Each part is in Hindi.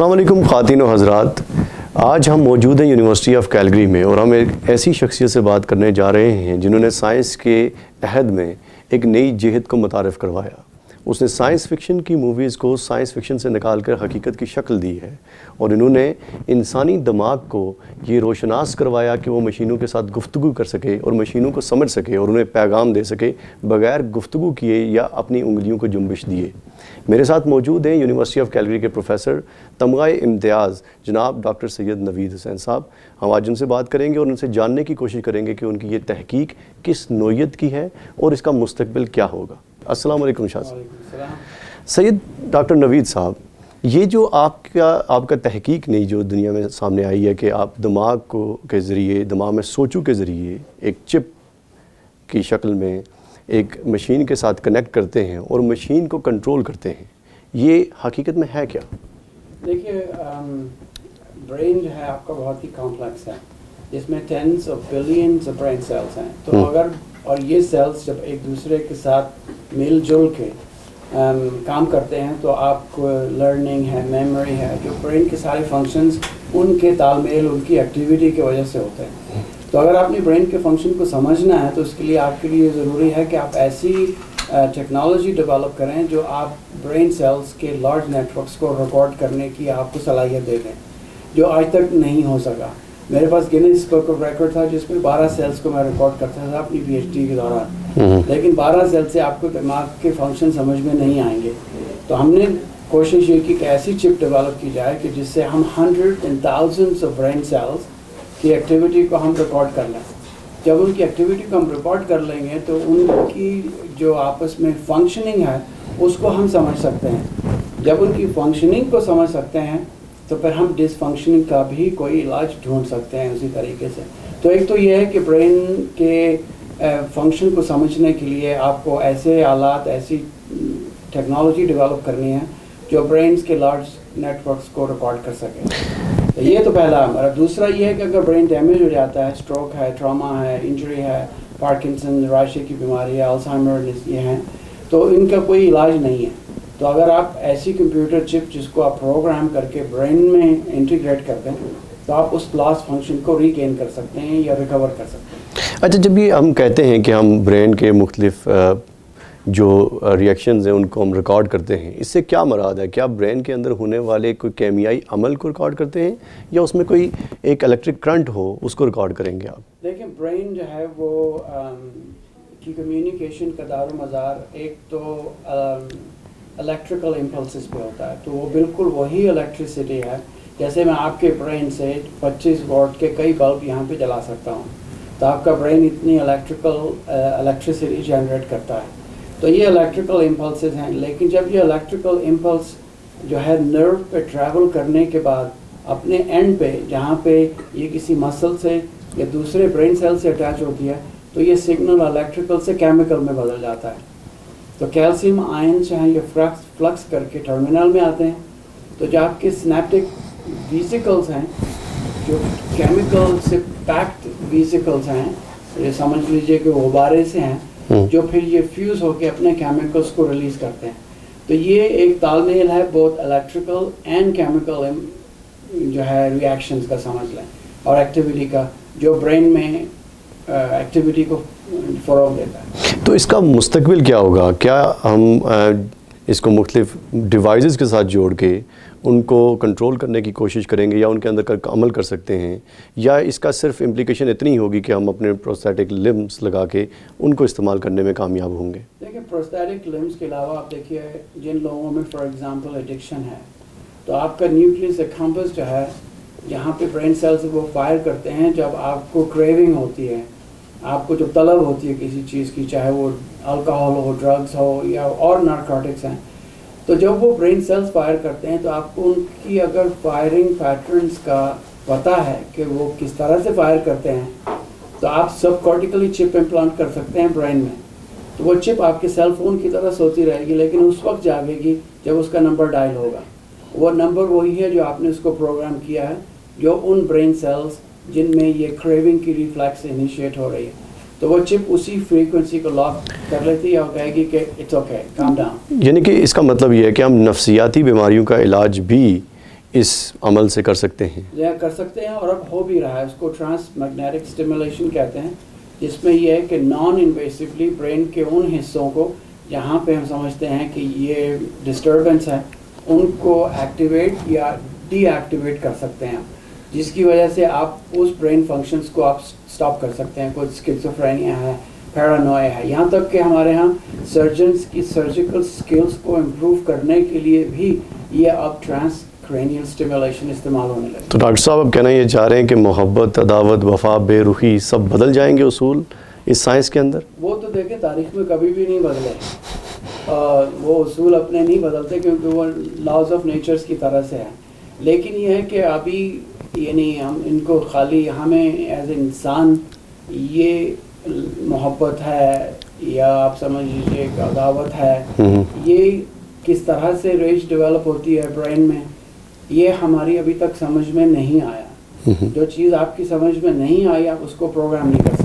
वालेकुम, ख़ातिन हज़रात। आज हम मौजूद हैं यूनिवर्सिटी ऑफ़ कैलगरी में और हम एक ऐसी शख्सियत से बात करने जा रहे हैं जिन्होंने साइंस के अहद में एक नई जहद को मुतारफ़ करवाया। उसने साइंस फ़िक्शन की मूवीज़ को साइंस फ़िक्शन से निकाल कर हकीकत की शक्ल दी है और इन्होंने इंसानी दिमाग को ये रोशनास करवाया कि वो मशीनों के साथ गुफ्तु कर सके और मशीनों को समझ सके और उन्हें पैगाम दे सके, बग़ैर गुफ्तु किए या अपनी उंगलियों को जुम्बिश दिए। मेरे साथ मौजूद हैं यूनिवर्सिटी ऑफ़ कैलगरी के प्रोफेसर तमगा इम्तियाज़ जनाब डॉक्टर सैयद नवीद हुसैन साहब। हम आज उनसे बात करेंगे और उनसे जानने की कोशिश करेंगे कि उनकी ये तहकीक किस नोयत की है और इसका मुस्तबिल क्या होगा। अस्सलाम वालेकुम शाह सैयद डॉक्टर नवीद साहब ये जो आपका आपका तहकीक नहीं जो दुनिया में सामने आई है कि आप दिमाग को के ज़रिए दिमाग में सोचू के ज़रिए एक चिप की शक्ल में एक मशीन के साथ कनेक्ट करते हैं और मशीन को कंट्रोल करते हैं। ये हकीकत में है क्या? देखिए ब्रेन जो है आपका बहुत ही कॉम्प्लेक्स है जिसमें tens of billions of brain cells हैं। तो हम्म। अगर और ये सेल्स जब एक दूसरे के साथ मिलजुल के um, काम करते हैं तो आपको लर्निंग है मेमोरी है जो ब्रेन के सारे फ़ंक्शंस उनके तालमेल उनकी एक्टिविटी की वजह से होते हैं। तो अगर आपने ब्रेन के फ़ंक्शन को समझना है तो उसके लिए आपके लिए ज़रूरी है कि आप ऐसी टेक्नोलॉजी डेवलप करें जो आप ब्रेन सेल्स के लार्ज नेटवर्क्स को रिकॉर्ड करने की आपको सलाहियत दे दें जो आज तक नहीं हो सका। मेरे पास गिनीज बुक ऑफ़ रिकॉर्ड था जिसमें 12 सेल्स को मैं रिकॉर्ड करता था अपनी पीएचडी के दौरान। लेकिन 12 सेल से आपको दिमाग के फ़ंक्शन समझ में नहीं आएँगे। तो हमने कोशिश ये की कि ऐसी चिप डेवलप की जाए कि जिससे हम hundred and thousands of brain cells की एक्टिविटी को हम रिकॉर्ड कर लें। जब उनकी एक्टिविटी को हम रिकॉर्ड कर लेंगे तो उनकी जो आपस में फंक्शनिंग है, उसको हम समझ सकते हैं। जब उनकी फंक्शनिंग को समझ सकते हैं तो फिर हम डिसफंक्शनिंग का भी कोई इलाज ढूंढ सकते हैं उसी तरीके से। तो एक तो ये है कि ब्रेन के फ़ंक्शन को समझने के लिए आपको ऐसे आलात ऐसी टेक्नोलॉजी डेवलप करनी है, जो ब्रेन के लार्ज नेटवर्क्स को रिकॉर्ड कर सके। तो ये तो पहला हमारा दूसरा ये है कि अगर ब्रेन डैमेज हो जाता है स्ट्रोक है ट्रामा है इंजरी है पार्किंसन राशि की बीमारी है अल्जाइमर ये हैं तो इनका कोई इलाज नहीं है। तो अगर आप ऐसी कंप्यूटर चिप जिसको आप प्रोग्राम करके ब्रेन में इंटीग्रेट करते हैं तो आप उस लॉस फ़ंक्शन को रिगेन कर सकते हैं या रिकवर कर सकते हैं। अच्छा जब ये हम कहते हैं कि हम ब्रेन के मुख्तलिफ़ जो रिएक्शंस हैं उनको हम रिकॉर्ड करते हैं। इससे क्या मराद है? क्या ब्रेन के अंदर होने वाले कोई केमियाई अमल को रिकॉर्ड करते हैं या उसमें कोई एक इलेक्ट्रिक करंट हो उसको रिकॉर्ड करेंगे आप? देखिए ब्रेन जो है वो um, की कम्युनिकेशन का दार मज़ार एक तो इलेक्ट्रिकल इम्पल्स पे होता है। तो वो बिल्कुल वही इलेक्ट्रिसिटी है जैसे मैं आपके ब्रेन से 25 वोल्ट के कई बल्ब यहाँ पे जला सकता हूँ। तो आपका ब्रेन इतनी इलेक्ट्रिकल इलेक्ट्रिसिटी जनरेट करता है। तो ये इलेक्ट्रिकल इम्पल्सेस हैं लेकिन जब ये इलेक्ट्रिकल इम्पल्स जो है नर्व पे ट्रैवल करने के बाद अपने एंड पे, जहाँ पे ये किसी मसल से या दूसरे ब्रेन सेल से अटैच होती है तो ये सिग्नल इलेक्ट्रिकल से केमिकल में बदल जाता है तो कैल्शियम आयन जो हैं, ये फ्लक्स फ्लक्स करके टर्मिनल में आते हैं तो जो आपके स्नैप्टिक विजिकल्स हैं, जो केमिकल से पैक्ड विजिकल्स हैं, ये समझ लीजिए कि गुब्बारे से हैं। जो फिर ये फ्यूज़ होकर अपने केमिकल्स को रिलीज़ करते हैं। तो ये एक तालमेल है बहुत इलेक्ट्रिकल एंड केमिकल जो है रिएक्शंस का समझ लें और एक्टिविटी का जो ब्रेन में एक्टिविटी को फ़रोग देता है। तो इसका मुस्तकबिल क्या होगा? क्या हम अ, इसको मुख्तलिफ़ डिवाइसेस के साथ जोड़ के उनको कंट्रोल करने की कोशिश करेंगे या उनके अंदर अमल कर सकते हैं, या इसका सिर्फ़ इम्प्लिकेशन इतनी होगी कि हम अपने प्रोस्थेटिक लिम्स लगा के उनको इस्तेमाल करने में कामयाब होंगे। देखिए प्रोस्थेटिक लिम्स के अलावा आप देखिए, जिन लोगों में फॉर एग्जांपल एडिक्शन है तो आपका न्यूक्लियस एक्म्पस जो है, जहाँ पे ब्रेन सेल्स वो फायर करते हैं, जब आपको क्रेविंग होती है, आपको जब तलब होती है किसी चीज़ की, चाहे वो अल्कोहल हो ड्रग्स हो, या और नारकोटिक्स हैं तो जब वो ब्रेन सेल्स फायर करते हैं तो आपको उनकी अगर फायरिंग पैटर्न्स का पता है कि वो किस तरह से फायर करते हैं तो आप सब कॉर्टिकली चिप इम्प्लांट कर सकते हैं ब्रेन में। तो वो चिप आपके सेल फ़ोन की तरह सोती रहेगी, लेकिन उस वक्त जागेगी जब उसका नंबर डायल होगा। वो नंबर वही है जो आपने उसको प्रोग्राम किया है, जो उन ब्रेन सेल्स जिनमें ये क्रेविंग की रिफ्लैक्स इनिशिएट हो रही है। तो वो चिप उसी फ्रीक्वेंसी को लॉक कर लेती है और कहेगी कि इट्स ओके काम डाउन यानी कि इसका मतलब ये है कि हम नफसियाती बीमारियों का इलाज भी इस अमल से कर सकते हैं। या कर सकते हैं और अब हो भी रहा है उसको ट्रांस मैग्नेटिक स्टिमुलेशन कहते हैं जिसमें यह है कि नॉन इन्वेसिवली ब्रेन के उन हिस्सों को जहाँ पे हम समझते हैं कि ये डिस्टर्बेंस है उनको एक्टिवेट या डीएक्टिवेट कर सकते हैं। जिसकी वजह से आप उस ब्रेन फ़ंक्शंस को आप स्टॉप कर सकते हैं कुछ स्किज़ोफ्रेनिया है पैरानोया है। यहाँ तक कि हमारे यहाँ सर्जन्स की सर्जिकल स्किल्स को इम्प्रूव करने के लिए भी ये अब ट्रांस cranial stimulation इस्तेमाल होने लगे। तो डॉक्टर साहब अब कहना ये चाह रहे हैं कि मोहब्बत अदावत वफा बेरुखी सब बदल जाएँगे उसूल इस साइंस के अंदर? वो तो देखें तारीख में कभी भी नहीं बदले। आ, वो उसूल अपने नहीं बदलते क्योंकि वो लॉज ऑफ़ नेचर्स की तरह से है। लेकिन यह है कि अभी यानी हम इनको खाली हमें एज इंसान ये मोहब्बत है या आप समझ लीजिए एक अदावत है हम्म। ये किस तरह से रेंज डेवलप होती है ब्रेन में ये हमारी अभी तक समझ में नहीं आया हम्म। जो चीज़ आपकी समझ में नहीं आई आप उसको प्रोग्राम नहीं कर सकते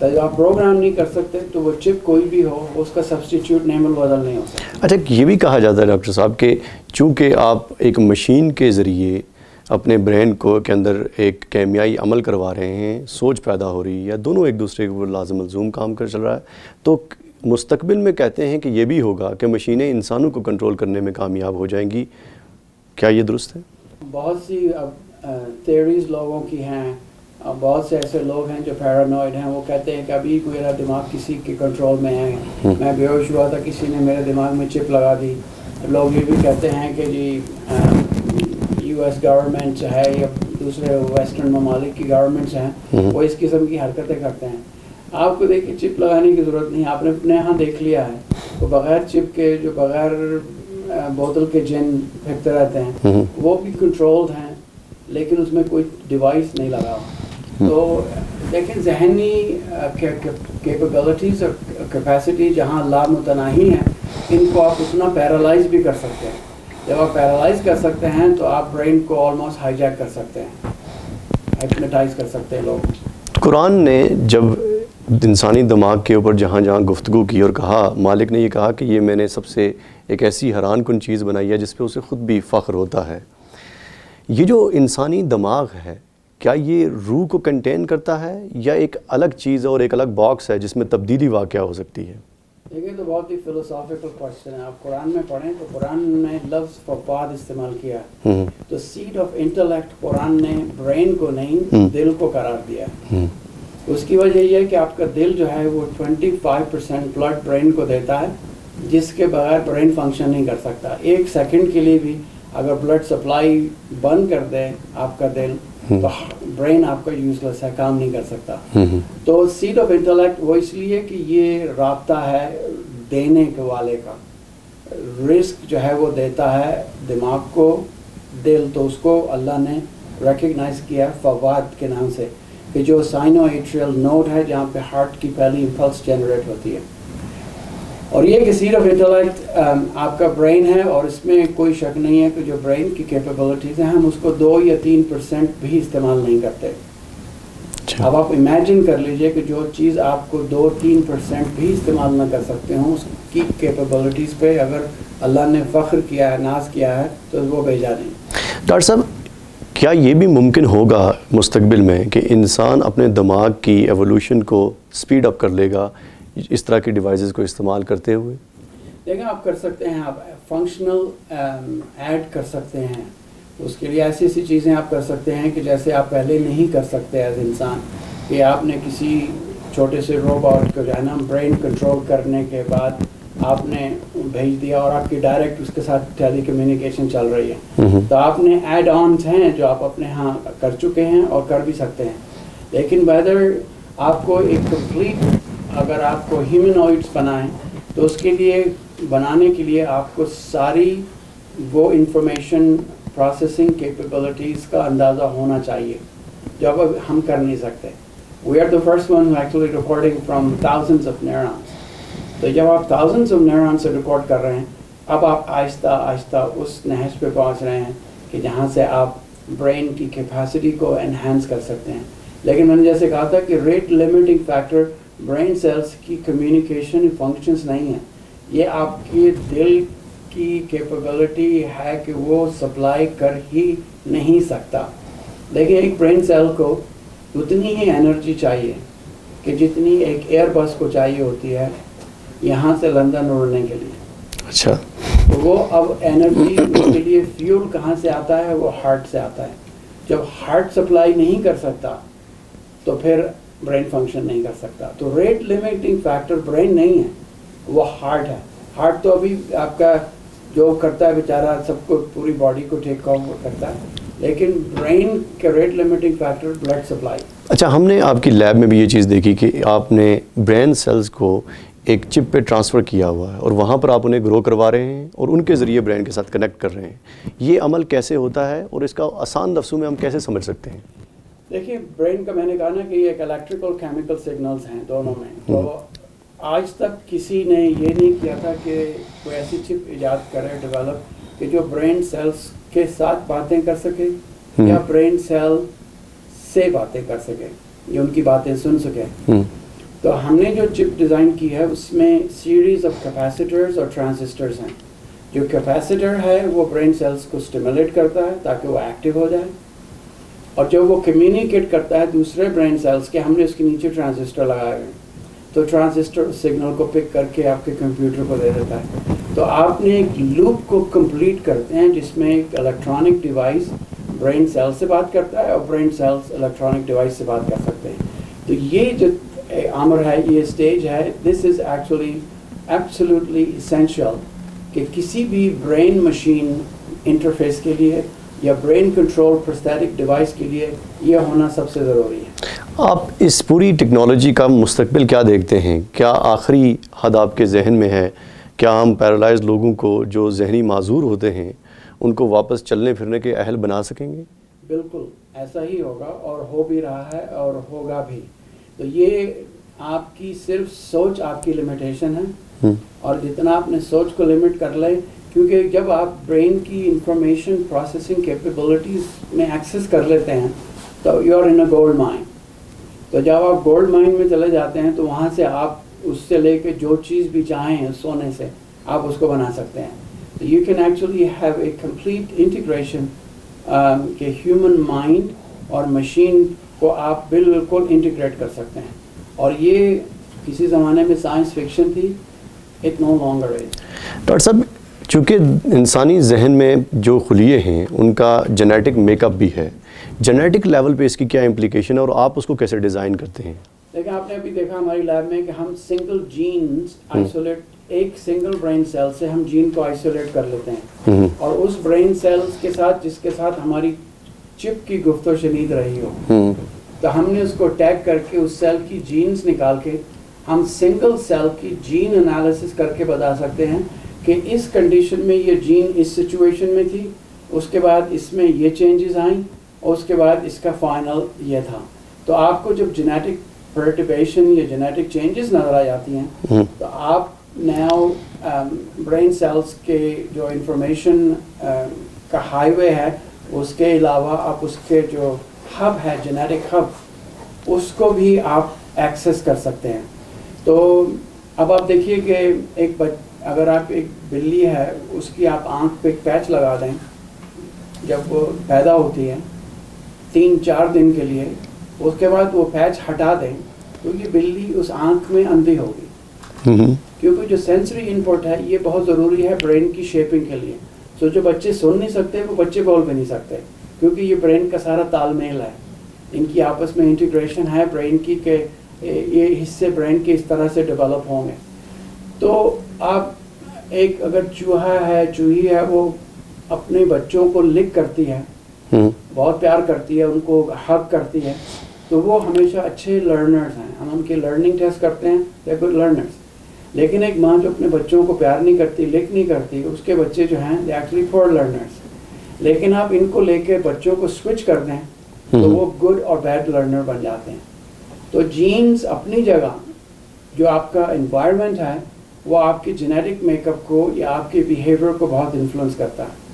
तो जब आप प्रोग्राम नहीं कर सकते तो वो चिप कोई भी हो उसका सब्सटीट्यूट नेमल बदल नहीं हो सकता। अच्छा ये भी कहा जाता है डॉक्टर साहब कि चूँकि आप एक मशीन के ज़रिए अपने ब्रेन को के अंदर एक कैमियाई अमल करवा रहे हैं सोच पैदा हो रही है या दोनों एक दूसरे के ऊपर लाजम लजूम काम कर चल रहा है तो मुस्तकबिल में कहते हैं कि ये भी होगा कि मशीनें इंसानों को कंट्रोल करने में कामयाब हो जाएँगी। क्या ये दुरुस्त है? बहुत सी अब theories लोगों की हैं अब बहुत से ऐसे लोग हैं जो पैरानॉइड हैं वो कहते हैं कि अभी मेरा दिमाग किसी के कंट्रोल में है। मैं बेहोश हुआ था किसी ने मेरे दिमाग में चिप लगा दी। लोग ये भी कहते हैं कि जी यूएस गवर्नमेंट है या दूसरे वेस्टर्न ममालिक की गवर्नमेंट्स हैं वो इस किस्म की हरकतें करते हैं। आपको देखिए चिप लगाने की ज़रूरत नहीं आपने अपने यहाँ देख लिया है। तो बगैर चिप के जो बगैर बोतल के जिन फेंकते रहते हैं हम्म। वो भी कंट्रोल्ड हैं लेकिन उसमें कोई डिवाइस नहीं लगा हुआ। तो लेकिन जहनी कैपेबिलिटीज़ और कैपेसिटी जहाँ लामुतनाही है इनको आप उतना पैरालाइज भी कर सकते हैं। जब आप पैरालाइज कर सकते हैं तो आप ब्रेन को ऑलमोस्ट हाईजैक कर सकते हैं। हाइपनेटाइज कर सकते हैं लोग। कुरान ने जब इंसानी दिमाग के ऊपर जहाँ जहाँ गुफ्तगू की और कहा मालिक ने ये कहा कि ये मैंने सबसे एक ऐसी हैरान कन चीज़ बनाई है जिस पर उसे ख़ुद भी फ़ख्र होता है। ये जो इंसानी दिमाग है क्या ये रूह को कंटेन करता है या एक अलग चीज़ और एक अलग बॉक्स है जिसमें तब्दीली वाक़ हो सकती है? देखिए तो बहुत ही फिलोसॉफिकल क्वेश्चन है। आप कुरान में पढ़ें तो कुरान ने लफ्ज़ फवाद इस्तेमाल किया। हम्म, तो सीड ऑफ़ इंटेलेक्ट कुरान ने ब्रेन को नहीं हम्म। दिल को करार दिया हम्म, उसकी वजह यह है कि आपका दिल जो है वो 25 परसेंट ब्लड ब्रेन को देता है जिसके बगैर ब्रेन फ़ंक्शन नहीं कर सकता। एक सेकंड के लिए भी अगर ब्लड सप्लाई बंद कर दे आपका दिल तो ब्रेन आपका यूजलेस है काम नहीं कर सकता। तो सीट ऑफ़ इंटेलेक्ट वो इसलिए कि ये राब्ता है देने के वाले का। रिस्क जो है वो देता है दिमाग को दिल तो उसको अल्लाह ने रिकग्नाइज किया फवाद के नाम से कि जो साइनो एट्रियल नोड है जहाँ पे हार्ट की पहली इम्पल्स जनरेट होती है। और ये कि सीड ऑफ़ इंटेलेक्ट आपका ब्रेन है और इसमें कोई शक नहीं है कि जो ब्रेन की कैपेबिलिटीज़ हैं हम उसको दो या तीन परसेंट भी इस्तेमाल नहीं करते। अच्छा। अब आप इमेजिन कर लीजिए कि जो चीज़ आपको दो तीन परसेंट भी इस्तेमाल ना कर सकते हो उसकी कैपेबिलिटीज़ पे अगर अल्लाह ने फ़ख्र किया है नाज किया है तो वो भेजा नहीं। डॉक्टर साहब क्या ये भी मुमकिन होगा मुस्तबिल में कि इंसान अपने दिमाग की एवोल्यूशन को स्पीड अप कर लेगा इस तरह की डिवाइसेस को इस्तेमाल करते हुए। देखें आप कर सकते हैं आप फंक्शनल ऐड कर सकते हैं। उसके लिए ऐसी ऐसी चीज़ें आप कर सकते हैं कि जैसे आप पहले नहीं कर सकते एज इंसान कि आपने किसी छोटे से रोबोट को जो है ना ब्रेन कंट्रोल करने के बाद आपने भेज दिया और आपकी डायरेक्ट उसके साथ टेली कम्युनिकेशन चल रही है। तो आपने एड ऑन्स हैं जो आप अपने यहाँ कर चुके हैं और कर भी सकते हैं। लेकिन वेदर आपको एक कंप्लीट अगर आपको ह्यूमनॉइड्स बनाएँ तो उसके लिए, बनाने के लिए आपको सारी वो इंफॉर्मेशन प्रोसेसिंग कैपेबिलिटीज़ का अंदाज़ा होना चाहिए, जो अब हम कर नहीं सकते। We are the first one actually recording from thousands of neurons तो जब आप थाउजेंड्स ऑफ़ न्यूरॉन से रिकॉर्ड कर रहे हैं, अब आप आहिस्ता आहिस्ता उस नहज पे पहुँच रहे हैं कि जहाँ से आप ब्रेन की कैपेसिटी को एनहेंस कर सकते हैं। लेकिन मैंने जैसे कहा था कि rate limiting factor brain cells की कम्युनिकेशन फ़ंक्शंस नहीं है। ये आपके दिल की कैपेबिलिटी है कि वो सप्लाई कर ही नहीं सकता। देखिए एक ब्रेन सेल को उतनी ही एनर्जी चाहिए कि जितनी एक एयर बस को चाहिए होती है यहाँ से लंदन उड़ने के लिए। अच्छा। तो वो अब एनर्जी के लिए फ्यूल कहाँ से आता है? वो हार्ट से आता है। जब हार्ट सप्लाई नहीं कर सकता तो फिर ब्रेन फ़ंक्शन नहीं कर सकता। तो रेट लिमिटिंग फैक्टर ब्रेन नहीं है, वो हार्ट है। हार्ट तो अभी आपका जो करता है बेचारा, सबको पूरी बॉडी को टेक करता है। लेकिन ब्रेन के rate limiting factor blood supply अच्छा हमने आपकी लैब में भी ये चीज़ देखी कि आपने ब्रेन सेल्स को एक चिप पे ट्रांसफ़र किया हुआ है और वहाँ पर आप उन्हें ग्रो करवा रहे हैं और उनके ज़रिए ब्रेन के साथ कनेक्ट कर रहे हैं। ये अमल कैसे होता है और इसका आसान लफ्ज़ों में हम कैसे समझ सकते हैं? देखिए ब्रेन का मैंने कहा ना कि ये एक इलेक्ट्रिकल केमिकल सिग्नल्स हैं दोनों में। तो आज तक किसी ने ये नहीं किया था कि कोई ऐसी चिप इजाद करे डेवलप कि जो ब्रेन सेल्स के साथ बातें कर सके या ब्रेन सेल से बातें कर सके। या उनकी बातें सुन सके। हम्म, तो हमने जो चिप डिज़ाइन की है उसमें सीरीज़ ऑफ़ कैपेसिटर्स और ट्रांजिस्टर्स हैं। जो कैपेसिटर है वो ब्रेन सेल्स को स्टिमुलेट करता है ताकि वो एक्टिव हो जाए। और जब वो कम्युनिकेट करता है दूसरे ब्रेन सेल्स के, हमने उसके नीचे ट्रांजिस्टर लगाए हैं। तो ट्रांजिस्टर सिग्नल को पिक करके आपके कंप्यूटर को दे देता है। तो आपने एक लूप को कंप्लीट करते हैं जिसमें एक इलेक्ट्रॉनिक डिवाइस ब्रेन सेल से बात करता है और ब्रेन सेल्स इलेक्ट्रॉनिक डिवाइस से बात कर सकते हैं। तो ये जो आमर है, ये स्टेज है this is actually absolutely essential कि किसी भी ब्रेन मशीन इंटरफेस के लिए या ब्रेन कंट्रोल प्रोस्थेटिक डिवाइस के लिए ये होना सबसे ज़रूरी है। आप इस पूरी टेक्नोलॉजी का मुस्तकबिल क्या देखते हैं? क्या आखिरी हद आपके जहन में है? क्या हम पैरालाइज लोगों को जो जहनी माजूर होते हैं उनको वापस चलने फिरने के अहल बना सकेंगे? बिल्कुल ऐसा ही होगा और हो भी रहा है और होगा भी। तो ये आपकी सिर्फ़ सोच आपकी लिमिटेशन है। हम्म, और जितना आपने सोच को लिमिट कर ले क्योंकि जब आप ब्रेन की इंफॉर्मेशन प्रोसेसिंग कैपेबिलिटीज में एक्सेस कर लेते हैं तो you are in a gold mine तो जब आप गोल्ड माइन में चले जाते हैं तो वहाँ से आप उससे लेके जो चीज़ भी चाहें सोने से, आप उसको बना सकते हैं। तो you can actually have a complete integration के ह्यूमन माइंड और मशीन को आप बिल्कुल इंटीग्रेट कर सकते हैं। और ये किसी ज़माने में साइंस फिक्शन थी it no longer is doctor साहब चूँकि इंसानी जहन में जो खुलिए हैं उनका जेनेटिक मेकअप भी है। जेनेटिक लेवल पे इसकी क्या इम्प्लीकेशन है और आप उसको कैसे डिज़ाइन करते हैं? देखिए आपने अभी देखा हमारी लैब में कि हम सिंगल जीन्स आइसोलेट एक सिंगल ब्रेन सेल से हम जीन को आइसोलेट कर लेते हैं। हम्म, और उस ब्रेन सेल्स के साथ जिसके साथ हमारी चिप की गुफ्तो शनीद रही हो हम्म, तो हमने उसको टैग करके उस सेल की जीन्स निकाल के हम सिंगल सेल की जीन एनालिसिस करके बता सकते हैं। कि इस कंडीशन में ये जीन इस सिचुएशन में थी उसके बाद इसमें ये चेंजेस आई और उसके बाद इसका फाइनल ये था। तो आपको जब जेनेटिक परटिबेशन या जेनेटिक चेंजेस नज़र आ जाती हैं हम्म, तो आप नाउ ब्रेन सेल्स के जो इंफॉर्मेशन का हाईवे है उसके अलावा आप उसके जो हब है जेनेटिक हब उसको भी आप एक्सेस कर सकते हैं। तो अब आप देखिए कि एक बच अगर आप एक बिल्ली है उसकी आप आँख पे पैच लगा दें जब वो पैदा होती है तीन चार दिन के लिए उसके बाद वो पैच हटा दें तो ये बिल्ली उस आँख में अंधी होगी। हम्म, क्योंकि जो सेंसरी इनपुट है ये बहुत ज़रूरी है ब्रेन की शेपिंग के लिए। सो जो बच्चे सुन नहीं सकते वो बच्चे बोल भी नहीं सकते क्योंकि ये ब्रेन का सारा तालमेल है। इनकी आपस में इंटीग्रेशन है ब्रेन की के ये हिस्से ब्रेन के इस तरह से डेवलप होंगे। तो आप एक अगर चूहा है चूही है वो अपने बच्चों को लिक करती है हम्म, बहुत प्यार करती है उनको हक करती है तो वो हमेशा अच्छे लर्नर्स हैं। हम उनके लर्निंग टेस्ट करते हैं दे गुड लर्नर्स लेकिन एक माँ जो अपने बच्चों को प्यार नहीं करती लिक नहीं करती उसके बच्चे जो हैं दे एक्चुअली फॉर लर्नर्स लेकिन आप इनको लेके बच्चों को स्विच कर दें तो हम्म। वो गुड और बैड लर्नर बन जाते हैं। तो जीन्स अपनी जगह जो आपका इन्वायरमेंट है वो आपके जेनेटिक मेकअप को या आपके बिहेवियर को बहुत इन्फ्लुएंस करता है।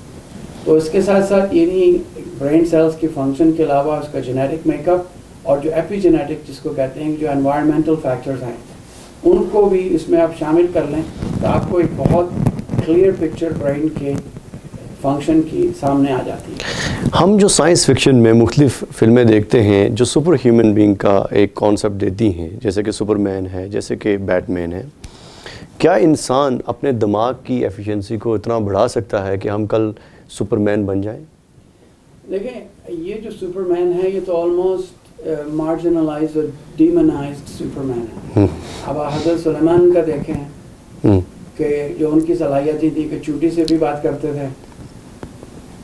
तो इसके साथ साथ ये नहीं ब्रेन सेल्स के फ़ंक्शन के अलावा उसका जेनेटिक मेकअप और जो एपिजेनेटिक जिसको कहते हैं, जो एनवायरमेंटल फैक्टर्स हैं, उनको भी इसमें आप शामिल कर लें तो आपको एक बहुत क्लियर पिक्चर ब्रेन के फ़ंक्शन की सामने आ जाती है। हम जो साइंस फिक्शन में मुख्तलिफ़ फ़िल्में देखते हैं, जो सुपर ह्यूमन बींग का एक कॉन्सेप्ट देती हैं, जैसे कि सुपरमैन है, जैसे कि बैटमैन है क्या इंसान अपने दिमाग की एफिशिएंसी को इतना बढ़ा सकता है कि हम कल सुपरमैन बन जाएँ? देखें ये जो सुपरमैन है ये तो ऑलमोस्ट मार्जिनलाइज और डीमनाइज्ड सुपरमैन है। अब हज़रत सुलेमान का देखें हम्म, कि जो उनकी सलाहियत ही थी कि चूटी से भी बात करते थे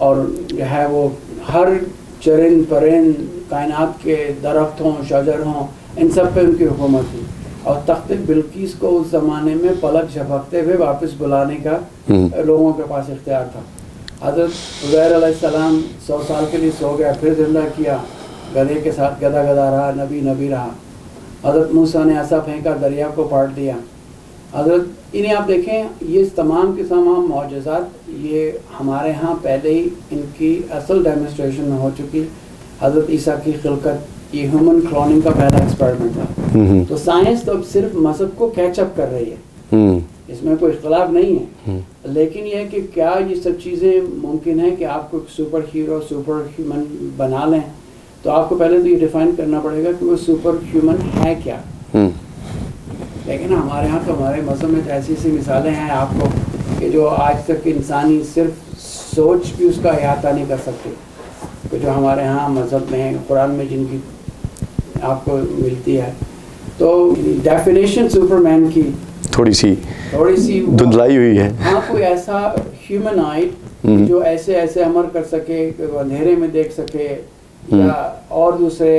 और जो है वो हर चरिंद परिंद कायनात के दरख्त हों शजर हों इन सब पे उनकी हुकूमत थी। और तख्त बिल्किस को उस ज़माने में पलक झपकते हुए वापस बुलाने का हम्म। लोगों के पास इख्तियार था। हज़रत उज़ैर सलाम सौ साल के लिए सो गया फिर ज़िंदा किया। गधे के साथ गधा गधा रहा नबी नबी रहा। हज़रत मूसा ने ऐसा फेंका दरिया को पाट दिया। हज़रत इन्हें आप देखें ये तमाम के तमाम मुआजात ये हमारे यहाँ पहले ही इनकी असल डेमोस्ट्रेशन हो चुकी। हज़रत ईसा की खिलकत ये ह्यूमन क्लोनिंग का पहला एक्सपेरिमेंट था। हम्म, तो साइंस तो अब सिर्फ़ मज़हब को कैचअप कर रही है। हम्म, इसमें कोई इख्तलाफ नहीं है। हम्म, लेकिन यह कि क्या ये सब चीज़ें मुमकिन है कि आपको सुपर हीरो सुपर ह्यूमन बना लें। तो आपको पहले तो ये डिफाइन करना पड़ेगा कि वो सुपर ह्यूमन है क्या। लेकिन हमारे यहाँ तो हमारे मज़हब में तो ऐसी ऐसी मिसालें हैं आपको कि जो आज तक इंसानी सिर्फ़ सोच भी उसका अहाता नहीं कर सकते। कि जो हमारे यहाँ मज़हब में कुरान में जिनकी आपको मिलती है तो डेफिनेशन सुपरमैन की थोड़ी सी थोड़ी सी धुंधलाई हुई है हाँ कोई ऐसा ह्यूमनाइट हम्म। जो ऐसे ऐसे अमर कर सके अंधेरे में देख सके हम्म। या और दूसरे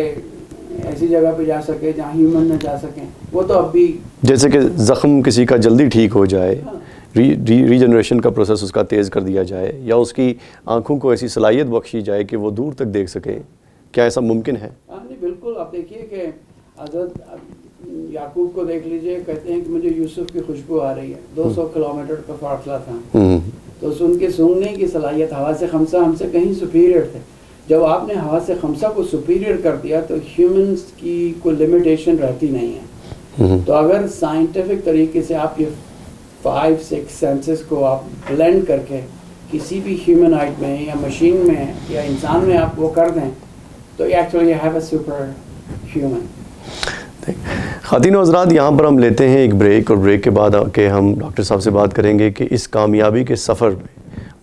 ऐसी जगह पे जा सके जहाँ ह्यूमन न जा सकें वो तो अब भी जैसे कि ज़ख्म किसी का जल्दी ठीक हो जाए हाँ। रीजनरेशन का प्रोसेस उसका तेज़ कर दिया जाए या उसकी आँखों को ऐसी सलाहियत बख्शी जाए कि वो दूर तक देख सके क्या ऐसा मुमकिन है हाँ नहीं बिल्कुल आप देखिए कि हज़रत याकूब को देख लीजिए कहते हैं कि मुझे यूसुफ की खुशबू आ रही है। 200 किलोमीटर का फासला था। हम्म, तो सुन के सूंघने की सलाहियत हवा से खमसा हमसे कहीं सुपीरियर थे। जब आपने हवा से खमसा को सुपीरियर कर दिया तो ह्यूमंस की कोई लिमिटेशन रहती नहीं है। हम्म, तो अगर साइंटिफिक तरीके से आप ये फाइव सिक्स सेंसेस को आप ब्लेंड करके किसी भी ह्यूमन आइट में या मशीन में या इंसान में आप वो कर दें तो actually have a super human खातिन हजरात, यहाँ पर हम लेते हैं एक ब्रेक और ब्रेक के बाद आके हम डॉक्टर साहब से बात करेंगे कि इस कामयाबी के सफ़र में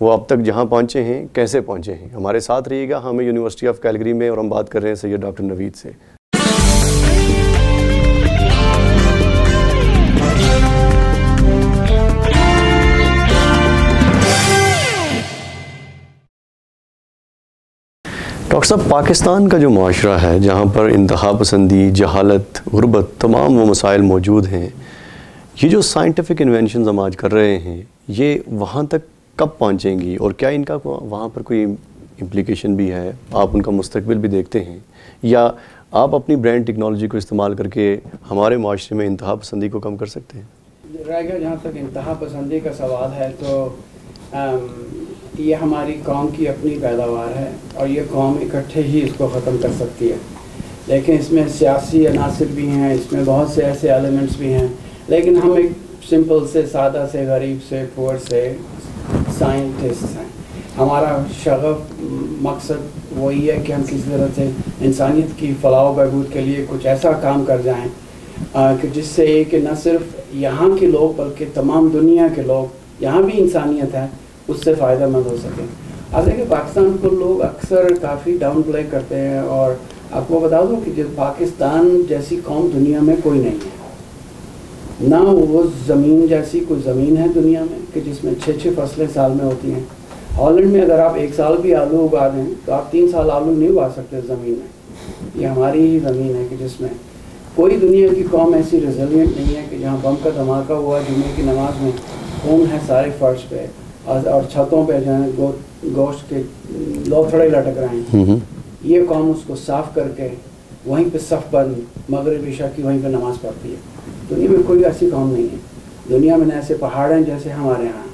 वो अब तक जहाँ पहुँचे हैं, कैसे पहुँचे हैं? हमारे साथ रहिएगा, हमें यूनिवर्सिटी ऑफ़ कैलगरी में और हम बात कर रहे हैं सैयद डॉक्टर नवीद से। डॉक्टर साहब पाकिस्तान का जो माशरा है, जहाँ पर इंतहा पसंदी, जहालत, गुर्बत तमाम वो मसाइल मौजूद हैं, ये जो साइंटिफिक इन्वेंशन हम आज कर रहे हैं, ये वहाँ तक कब पहुँचेंगी और क्या इनका वहाँ पर कोई इम्प्लीकेशन भी है? आप उनका मुस्तकबिल भी देखते हैं। या आप अपनी ब्रांड टेक्नोलॉजी को इस्तेमाल करके हमारे माशरे में इंतहा पसंदी को कम कर सकते हैं? रहेगा जहाँ तक इंतहा पसंदी का सवाल है तो अम, ये हमारी कौम की अपनी पैदावार है और ये कौम इकट्ठे ही इसको ख़त्म कर सकती है। लेकिन इसमें सियासी अनासर भी हैं इसमें बहुत से ऐसे एलिमेंट्स भी हैं। लेकिन हम एक सिंपल से सादा से गरीब से पुअर से साइंटिस्ट हैं। हमारा शगफ मकसद वही है कि हम किसी तरह से इंसानियत की फलाह बहबूद के लिए कुछ ऐसा काम कर जाएँ कि जिससे कि न सिर्फ़ यहाँ के लोग बल्कि तमाम दुनिया के लोग यहाँ भी इंसानियत है उससे फ़ायदा मंद हो सके। अब देखिए, पाकिस्तान को लोग अक्सर काफ़ी डाउन प्ले करते हैं और आपको बता दूँ कि पाकिस्तान जैसी कौम दुनिया में कोई नहीं है, ना वो ज़मीन जैसी कोई ज़मीन है दुनिया में कि जिसमें छः छः फ़सलें साल में होती हैं। हॉलैंड में अगर आप एक साल भी आलू उगा दें तो आप तीन साल आलू नहीं उगा सकते ज़मीन में। ये हमारी ही ज़मीन है कि जिसमें कोई दुनिया की कौम ऐसी रिजिलियंट नहीं है कि जहाँ बम का धमाका हुआ जुमे की नमाज़ में खून है सारे फर्श पे। और, और छतों पे जो है गो, गोश्त के लोथड़े लटक रहे हैं। हम्म, ये कौम उसको साफ़ करके वहीं पे सफ बंद मगरब ईशा की वहीं पे नमाज़ पढ़ती है। दुनिया में कोई ऐसी कौम नहीं है। दुनिया में न ऐसे पहाड़ हैं जैसे हमारे यहाँ।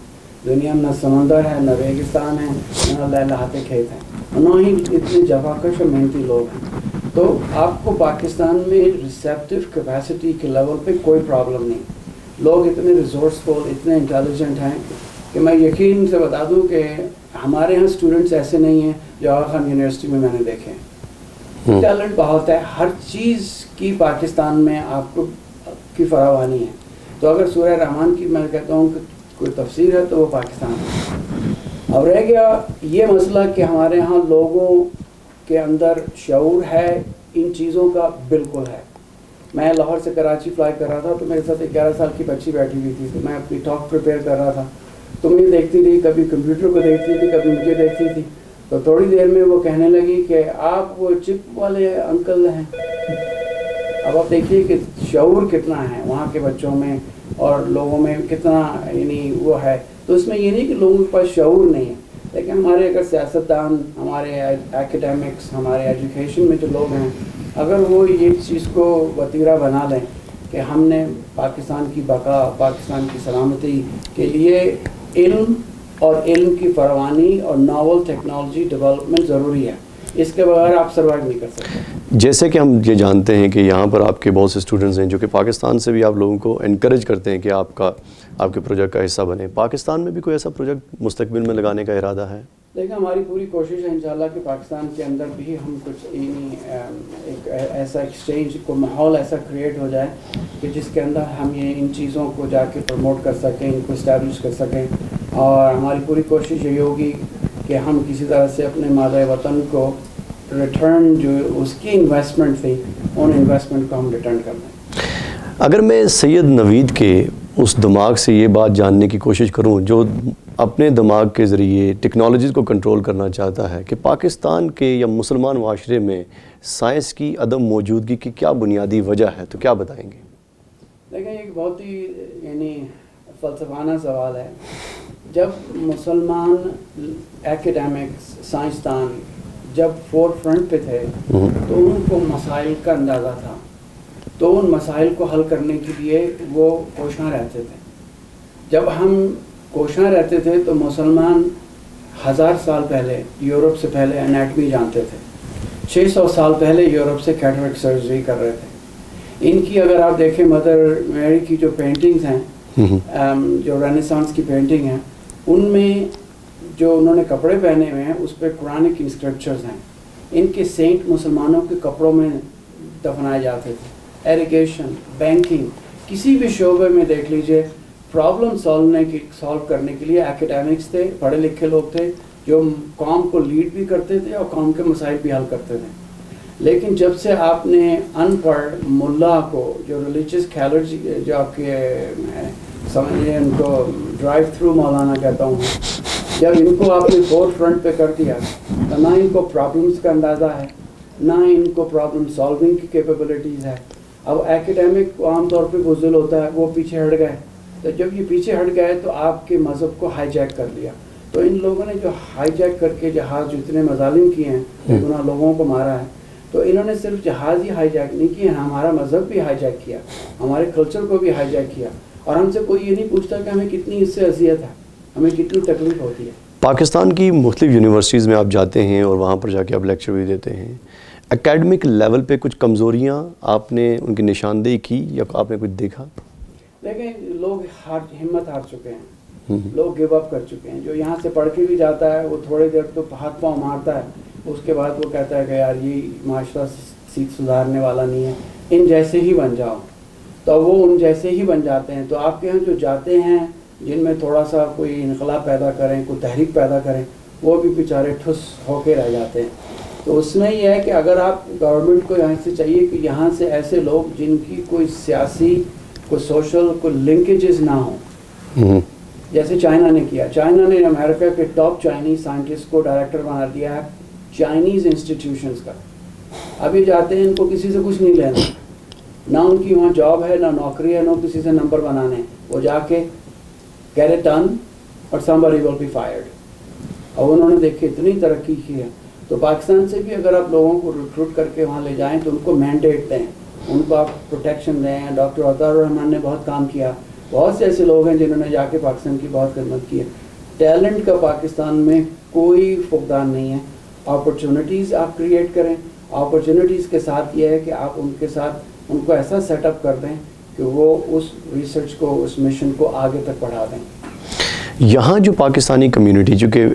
दुनिया में न समंदर है न रेगिस्तान है न लहलहाते खेत हैं। न ही इतने जफाकश और मेहनती लोग हैं। तो आपको पाकिस्तान में रिसेप्टिव कैपेसिटी के लेवल पे कोई प्रॉब्लम नहीं। लोग इतने रिसोर्सफुल इतने इंटेलिजेंट हैं कि मैं यकीन से बता दूँ कि हमारे यहाँ स्टूडेंट्स ऐसे नहीं हैं जो आगा खान यूनिवर्सिटी में मैंने देखे हैं। हम्म। टैलेंट बहुत है। हर चीज़ की पाकिस्तान में आपको की फरावानी है। तो अगर सूर्य रहमान की मैं कहता हूँ कि कोई तफसीर है तो वो पाकिस्तान है। अब रह गया ये मसला कि हमारे यहाँ लोगों के अंदर शूर है इन चीज़ों का बिल्कुल है। मैं लाहौर से कराची फ्लाई कर रहा था तो मेरे साथ ग्यारह साल की बच्ची बैठी हुई थी तो मैं अपनी टॉक प्रिपेयर कर रहा था। तो मुझे देखती रही, कभी कंप्यूटर को देखती थी, कभी मुझे देखती थी। तो थोड़ी देर में वो कहने लगी कि आप वो चिप वाले अंकल हैं। अब आप देखिए कि शूर कितना है वहाँ के बच्चों में और लोगों में कितना यानी वो है। तो इसमें ये नहीं कि लोगों के पास शूर नहीं है, लेकिन हमारे अगर सियासतदान, हमारे एकेडमिक्स हमारे एजुकेशन में जो लोग हैं, अगर वो ये चीज़ को वतीरा बना लें कि हमने पाकिस्तान की बका, पाकिस्तान की सलामती के लिए इल्म और इल्म की फरवानी और नावल टेक्नोलॉजी डेवलपमेंट ज़रूरी है। इसके बगैर आप सर्वाइव नहीं कर सकते। जैसे कि हम ये जानते हैं कि यहाँ पर आपके बहुत से स्टूडेंट्स हैं जो कि पाकिस्तान से भी आप लोगों को इनक्रेज करते हैं कि आपका, आपके प्रोजेक्ट का हिस्सा बने। पाकिस्तान में भी कोई ऐसा प्रोजेक्ट मुस्तबिल में लगाने का इरादा है? देखिए हमारी पूरी कोशिश है इंशाल्लाह कि पाकिस्तान के अंदर भी हम कुछ एक ऐसा एक्सचेंज को माहौल ऐसा क्रिएट हो जाए कि जिसके अंदर हम ये इन चीज़ों को जाके प्रमोट कर सकें, इनको इस्टेब्लिश कर सकें। और हमारी पूरी कोशिश यही होगी कि हम किसी तरह से अपने मादा वतन को रिटर्न जो उसकी इन्वेस्टमेंट थी, उन इन्वेस्टमेंट को हम रिटर्न कर दें। अगर मैं सैयद नवीद के उस दिमाग से ये बात जानने की कोशिश करूँ जो अपने दिमाग के ज़रिए टेक्नोलॉजीज़ को कंट्रोल करना चाहता है कि पाकिस्तान के या मुसलमान माशरे में साइंस की अदम मौजूदगी की क्या बुनियादी वजह है? तो क्या बताएँगे? देखिए एक बहुत ही यानी फलसफाना सवाल है। जब मुसलमान एकेडमिक्स साइंसदान जब फोर फ्रंट पे थे हम्म। तो उनको मसाइल का अंदाज़ा था। तो उन मसाइल को हल करने के लिए वो कोशा रहते थे। जब हम कोशा रहते थे तो मुसलमान हज़ार साल पहले यूरोप से पहले एनाटमी जानते थे। 600 साल पहले यूरोप से कैटरेक्ट सर्जरी कर रहे थे। इनकी अगर आप देखें मदर मेरी की जो पेंटिंग्स हैं हम्म। जो रेनेसांस की पेंटिंग हैं उनमें जो उन्होंने कपड़े पहने हुए हैं उस पर कुरानिक इंस्क्रिप्चर्स हैं। इनके सेंट मुसलमानों के कपड़ों में दफनाए जाते थे। एरिगेशन बैंकिंग किसी भी शोबे में देख लीजिए प्रॉब्लम सॉल्वने की सॉल्व करने के लिए एकेडमिक्स थे, पढ़े लिखे लोग थे, जो कॉम को लीड भी करते थे और कॉम के मसाइल भी हल करते थे। लेकिन जब से आपने अनपढ़ मुल्ला को, जो रिलीजियस खैलर्जी जो आपके समझिए उनको ड्राइव थ्रू मौलाना कहता हूँ, जब इनको आपने फोर फ्रंट पे कर दिया तो ना इनको प्रॉब्लम्स का अंदाज़ा है, ना इनको प्रॉब्लम सॉल्विंग की कैपेबिलिटीज़ है। अब एकेडमिक आमतौर पे बुजुल होता है वो पीछे हट गए। तो जब ये पीछे हट गए तो आपके मज़हब को हाईजैक कर लिया। तो इन लोगों ने जो हाईजैक करके जहाज़ जितने मजालिम किए हैं गुना लोगों को मारा है। तो इन्होंने सिर्फ़ जहाज़ ही हाईजैक नहीं किया हमारा मज़हब भी हाईजैक किया हमारे कल्चर को भी हाईजैक किया। और हमसे कोई ये नहीं पूछता कि हमें कितनी इससे अजियत है हमें कितनी तकलीफ़ होती है। पाकिस्तान की मुख्तलिफ़ यूनिवर्सिटीज़ में आप जाते हैं और वहाँ पर जाके आप लेक्चर भी देते हैं। एकेडमिक लेवल पे कुछ कमज़ोरियाँ आपने उनकी निशानदेही की या आपने कुछ देखा? देखें लोग हार हिम्मत हार चुके हैं। हम्म। लोग गिव अप कर चुके हैं। जो यहाँ से पढ़ के भी जाता है वो थोड़ी देर तो हाथ पाँव मारता है। उसके बाद वो कहता है कि यार ये माशरा सीख सुधारने वाला नहीं है। इन जैसे ही बन जाओ। तो वो उन जैसे ही बन जाते हैं। तो आपके यहाँ जो जाते हैं जिनमें थोड़ा सा कोई इनकलाब पैदा करें कोई तहरीक पैदा करें वो भी बेचारे ठुस होके रह जाते हैं। तो उसमें यह है कि अगर आप गवर्नमेंट को यहाँ से चाहिए कि यहाँ से ऐसे लोग जिनकी कोई सियासी कोई सोशल कोई लिंकेजेस ना हो। हम्म। जैसे चाइना ने किया। चाइना ने अमेरिका के टॉप चाइनीज़ साइंटिस्ट को डायरेक्टर बना दिया है चाइनीज़ इंस्टीट्यूशंस का। अभी जाते हैं इनको किसी से कुछ नहीं लेना। ना उनकी वहाँ जॉब है ना नौकरी है ना किसी से नंबर बनाने। वो जाके it done और will be fired और उन्होंने देखिए इतनी तरक्की की है। तो पाकिस्तान से भी अगर आप लोगों को रिक्रूट करके वहाँ ले जाएँ तो उनको मैंडेट दें। उनको आप प्रोटेक्शन दें। डॉक्टर अतार रहमान ने बहुत काम किया। बहुत से ऐसे लोग हैं जिन्होंने जाके पाकिस्तान की बहुत खदमत की है। टैलेंट का पाकिस्तान में कोई फुकदान नहीं है। अपॉर्चुनिटीज़ आप क्रिएट करें। अपॉर्चुनिटीज़ के साथ ये है कि आप उनके साथ उनको ऐसा सेटअप कर दें कि वो उस रिसर्च को, उस मिशन को आगे तक बढ़ा दें। यहाँ जो पाकिस्तानी कम्युनिटी चूँकि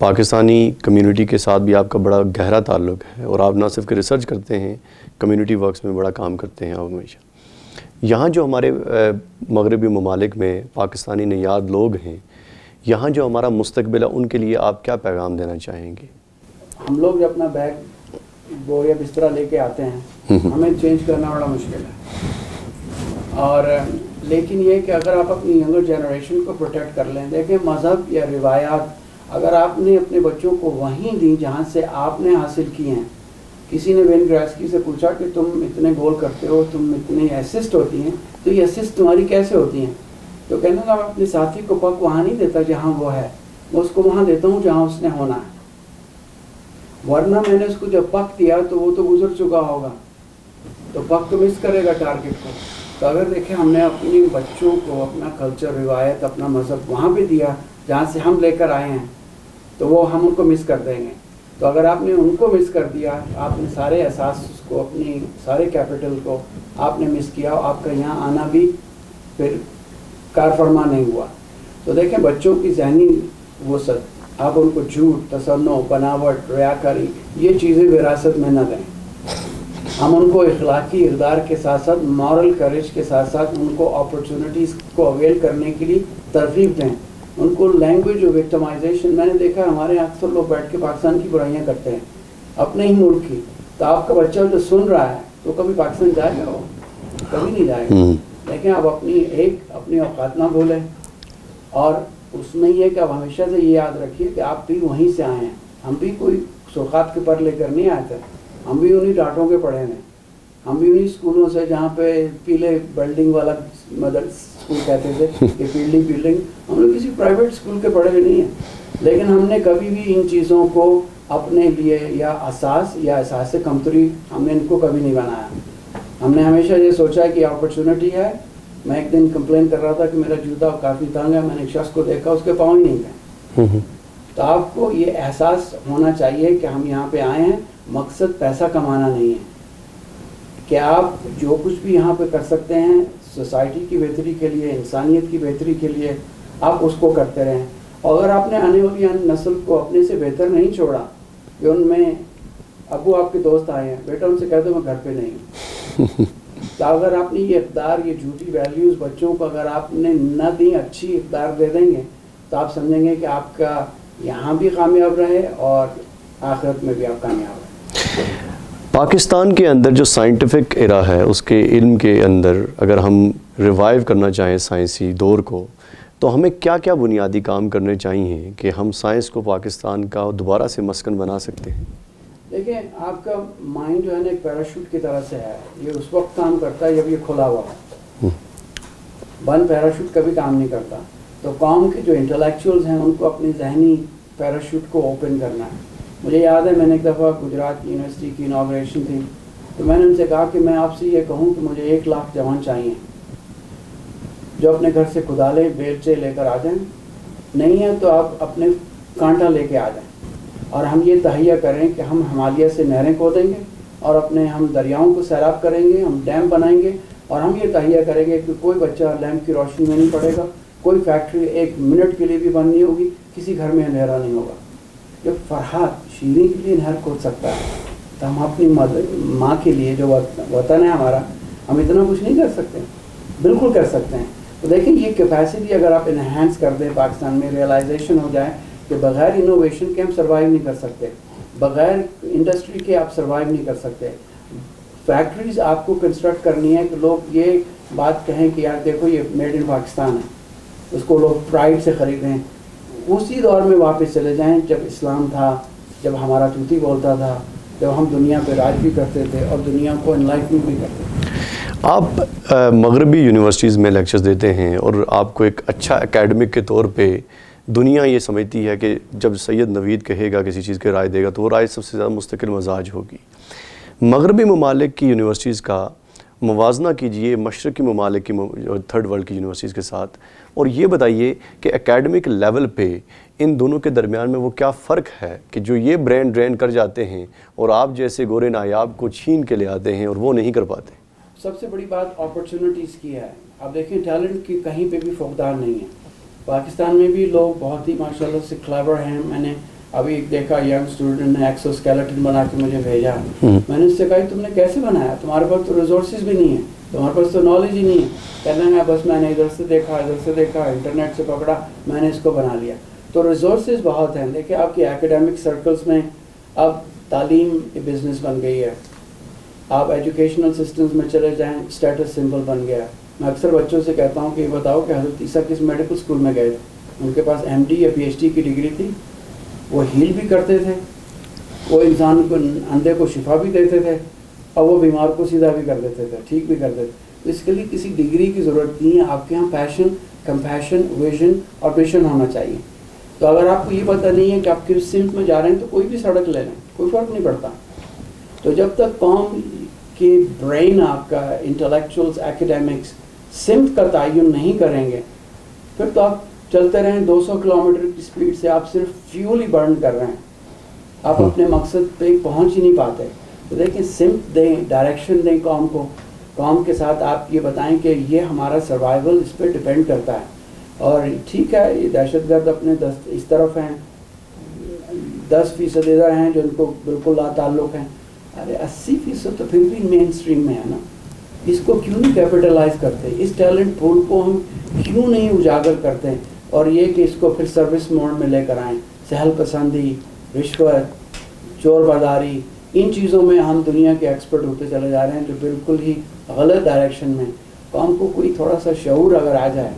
पाकिस्तानी कम्युनिटी के साथ भी आपका बड़ा गहरा ताल्लुक है और आप ना सिर्फ़ के रिसर्च करते हैं कम्युनिटी वर्क्स में बड़ा काम करते हैं आप हमेशा। यहाँ जो हमारे मगरबी ममालिक में पाकिस्तानी नियाद लोग हैं यहाँ जो हमारा मुस्तबिल है उनके लिए आप क्या पैगाम देना चाहेंगे? हम लोग जब अपना बैग वो या बिस्तरा लेके आते हैं हमें चेंज करना बड़ा मुश्किल है। और लेकिन ये कि अगर आप अपनी यंगर जनरेशन को प्रोटेक्ट कर लें देखें मज़हब या रिवायात अगर आपने अपने बच्चों को वहीं दी जहाँ से आपने हासिल किए हैं, किसी ने वेन ग्रास्की से पूछा कि तुम इतने गोल करते हो, तुम इतने असिस्ट होती हैं तो ये असिस्ट तुम्हारी कैसे होती हैं? तो कहने लगा, मैं अपने साथी को पक वहाँ नहीं देता जहाँ वो है, मैं उसको वहाँ देता हूँ जहाँ उसने होना है। वरना मैंने उसको जब पक दिया तो वो तो गुजर चुका होगा। तो पक तो मिस करेगा टारगेट को। तो अगर देखें, हमने अपने बच्चों को अपना कल्चर रिवायत, अपना मज़हब वहाँ पे दिया, जहाँ से हम लेकर आए हैं। तो वो हम उनको मिस कर देंगे। तो अगर आपने उनको मिस कर दिया, आपने सारे एहसास को, अपनी सारे कैपिटल को आपने मिस किया, आपका यहाँ आना भी फिर कार फरमा नहीं हुआ। तो देखें, बच्चों की जहनी वो वसत आप उनको झूठ, तसन्नो, बनावट रयाकारी ये चीज़ें विरासत में न दें हम उनको इखलाकी, इकदार के साथ साथ मॉरल करेज के साथ साथ उनको अपॉर्चुनिटीज़ को अवेल करने के लिए तरगीब दें। उनको लैंग्वेज और विक्टमाइजेशन मैंने देखा हमारे यहाँ अक्सर लोग बैठ के पाकिस्तान की बुराइयाँ करते हैं अपने ही मुल्क की। तो आपका बच्चा जो सुन रहा है तो कभी पाकिस्तान जाएगा वो? कभी नहीं जाएगा। हम्म। लेकिन आप अपनी एक अपनी औकात ना भूलें। और उसमें यह कि आप हमेशा से ये याद रखिए कि आप भी वहीं से आए हैं। हम भी कोई सुखात के पर लेकर नहीं आए थे। हम भी उन्हीं डांटों के पढ़े हैं। हम भी उन्हीं स्कूलों से जहाँ पे पीले बिल्डिंग वाला मदर स्कूल कहते थे कि पीली बिल्डिंग हम लोग किसी प्राइवेट स्कूल के पढ़े नहीं हैं। लेकिन हमने कभी भी इन चीज़ों को अपने लिए या असास या एहसास से कमतरी हमने इनको कभी नहीं बनाया। हमने हमेशा ये सोचा कि अपॉर्चुनिटी है। मैं एक दिन कंप्लेन कर रहा था कि मेरा जूता काफ़ी तंग है मैंने एक शख्स को देखा उसके पाँव ही नहीं गए तो आपको ये एहसास होना चाहिए कि हम यहाँ पे आए हैं मकसद पैसा कमाना नहीं है। कि आप जो कुछ भी यहाँ पे कर सकते हैं सोसाइटी की बेहतरी के लिए इंसानियत की बेहतरी के लिए आप उसको करते रहें। और अगर आपने आने वाली नस्ल को अपने से बेहतर नहीं छोड़ा कि उनमें अबू आपके दोस्त आए हैं बेटा उनसे कह दो मैं घर पे नहीं हूँ। तो अगर आपने ये इकदार ये झूठी वैल्यूज़ बच्चों को अगर आपने न दी अच्छी इकदार दे देंगे तो आप समझेंगे कि आपका यहाँ भी कामयाब रहे और आखिरत में भी आप कामयाब रहे। पाकिस्तान के अंदर जो साइंटिफिक इरा है उसके इल्म के अंदर अगर हम रिवाइव करना चाहें साइंसी दौर को तो हमें क्या क्या बुनियादी काम करने चाहिए कि हम साइंस को पाकिस्तान का दोबारा से मस्कन बना सकते हैं? देखिए आपका माइंड जो है ना एक पैराशूट की तरह से है। ये उस वक्त काम करता है जब ये खुला हुआ है। हम्म। बंद पैराशूट कभी काम नहीं करता। तो कॉम के जो इंटेलेक्चुअल्स हैं उनको अपनी जहनी पैराशूट को ओपन करना है। मुझे याद है मैंने एक दफ़ा गुजरात यूनिवर्सिटी की इनाग्रेशन थी। तो मैंने उनसे कहा कि मैं आपसे ये कहूँ कि मुझे एक लाख जवान चाहिए। जो अपने घर से खुदाले बेलचे लेकर आ जाएँ। नहीं है तो आप अपने कांटा लेके आ जाएँ। और हम ये तहिया करें कि हम हमालिया से नहरें खोदेंगे और अपने हम दरियाओं को सैराब करेंगे, हम डैम बनाएँगे और हम ये तहिया करेंगे कि कोई बच्चा लैम्प की रोशनी में नहीं पड़ेगा, कोई फैक्ट्री एक मिनट के लिए भी बंद नहीं होगी, किसी घर में अंधेरा नहीं होगा। जब फरहाद शीरी के लिए नहर खोद सकता है। तो हम अपनी माँ के लिए जो वतन है हमारा, हम इतना कुछ नहीं कर सकते। बिल्कुल कर सकते हैं। तो देखिए, ये कैपेसिटी अगर आप इन्हेंस कर दें पाकिस्तान में रियलाइजेशन हो जाए कि बगैर इनोवेशन के हम सर्वाइव नहीं कर सकते। बगैर इंडस्ट्री के आप सर्वाइव नहीं कर सकते। फैक्ट्रीज आपको कंस्ट्रक्ट करनी है कि लोग ये बात कहें कि यार देखो, ये मेड इन पाकिस्तान है। उसको लोग प्राइड से ख़रीदें। उसी दौर में वापस चले जाएँ, जब इस्लाम था, जब हमारा तूती बोलता था, जब हम दुनिया पे राज भी करते थे और दुनिया को इनलाइटमेंट भी करते थे। आप मगरबी यूनिवर्सिटीज़ में लेक्चर्स देते हैं और आपको एक अच्छा एकेडमिक के तौर पे दुनिया ये समझती है कि जब सैयद नवीद कहेगा, किसी चीज़ की राय देगा तो वो राय सबसे ज़्यादा मुस्तकिल मजाज होगी। मगरबी ममालिक की यूनिवर्सिटीज़ का मुवजना कीजिए, मशरक़ी ममालिक की थर्ड वर्ल्ड की यूनिवर्सिटीज़ के साथ। और ये बताइए कि एकेडमिक लेवल पे इन दोनों के दरमियान में वो क्या फ़र्क है कि जो ये ब्रेन ड्रेन कर जाते हैं और आप जैसे गोरे नायाब को छीन के ले आते हैं और वो नहीं कर पाते? सबसे बड़ी बात अपॉर्चुनिटीज़ की है। अब देखिए टैलेंट की कहीं पे भी फौकदार नहीं है। पाकिस्तान में भी लोग बहुत ही माशाल्लाह से क्लेवर हैं। मैंने अभी एक देखा यंग स्टूडेंट ने एक्सोस्केलेटन बना के मुझे भेजा। हम्म। मैंने उससे कहा तुमने कैसे बनाया? तुम्हारे पास तो रिसोर्सेज भी नहीं है। तुम्हारे पास तो नॉलेज ही नहीं है। कहना है बस मैंने इधर से देखा इधर से देखा इंटरनेट से पकड़ा मैंने इसको बना लिया। तो रिसोर्सेज बहुत हैं। देखिए आपकी एकेडमिक सर्कल्स में अब तालीम बिज़नेस बन गई है। आप एजुकेशनल सिस्टम्स में चले जाएँ स्टेटस सिंबल बन गया। मैं अक्सर बच्चों से कहता हूँ कि बताओ कि हज़रत ईसा किस मेडिकल स्कूल में गए थे? उनके पास एमडी या पीएचडी की डिग्री थी। वो हील भी करते थे। वो इंसान को अंधे को शिफा भी देते थे। और वो बीमार को सीधा भी कर देते थे, ठीक भी कर देते तो इसके लिए किसी डिग्री की ज़रूरत नहीं है। आपके यहाँ पैशन कंपैशन विजन और मिशन होना चाहिए। तो अगर आपको ये पता नहीं है कि आप किस सिम्त में जा रहे हैं तो कोई भी सड़क ले लें। कोई फ़र्क नहीं पड़ता। तो जब तक कौम के ब्रेन आपका इंटेलेक्चुअल्स एकेडमिक्स सिम्त का तयन नहीं करेंगे फिर तो आप चलते रहें 200 किलोमीटर की स्पीड से आप सिर्फ़ फ्यूल ही बर्न कर रहे हैं। आप हम्म। अपने मकसद पे पहुँच ही नहीं पाते। तो देखिए सिम्प दें डायरेक्शन दें कौम को। कौम के साथ आप ये बताएँ कि ये हमारा सर्वाइवल इस पर डिपेंड करता है। और ठीक है ये दहशतगर्द अपने दस इस तरफ़ हैं दस फ़ीसद इधर हैं जो इनको बिल्कुल ताल्लुक हैं। अरे, अस्सी फ़ीसद तो फिर भी मेन स्ट्रीम में है ना। इसको क्यों नहीं कैपिटलाइज करते? इस टैलेंट पूल को हम क्यों नहीं उजागर करते हैं? और ये कि इसको फिर सर्विस मोड में लेकर आएँ, सहल पसंदी, रिश्वत, चोर बाजारी इन चीज़ों में हम दुनिया के एक्सपर्ट होते चले जा रहे हैं जो बिल्कुल ही गलत डायरेक्शन में कौम को कोई थोड़ा सा शूर अगर आ जाए